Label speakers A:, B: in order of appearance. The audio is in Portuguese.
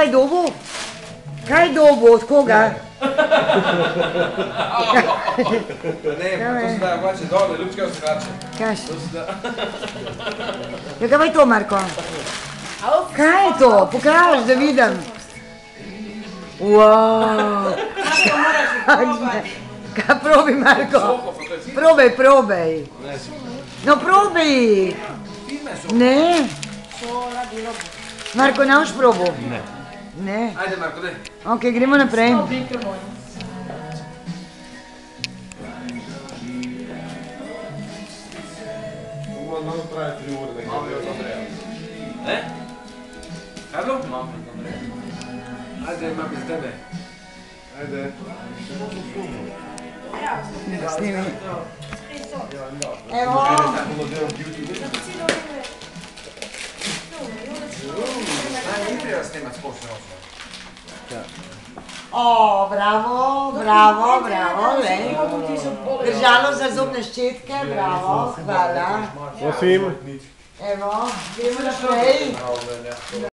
A: je dobo? Kaj je dobo, od koga?
B: Ne, pa to se da hoče dole, ljubčka skače.
A: Kaj,
B: To se da...
A: ja, kaj je to, Marko? Kaj je to? Pokaži, da vidim. Wow. Kaj probi, Marko?
B: Ne, si-
A: No, probaj.
B: Filme so.
A: Ne. Marko, ne boš probal? Ne. Ne.
B: Ajde, Marko, daj.
A: Ok, gremo naprej.
B: Ne? Kaj je bilo? Ajde, mami, za tebe.
C: Ajde.
A: Snimi.
C: Ja,
A: Evo.
B: ni treba snemati splošne osme. Ja.
A: O, bravo, bravo, bravo, le. Držalo za zobne ščetke, bravo, hvala.
C: Prosim.
A: Evo, gremo naprej.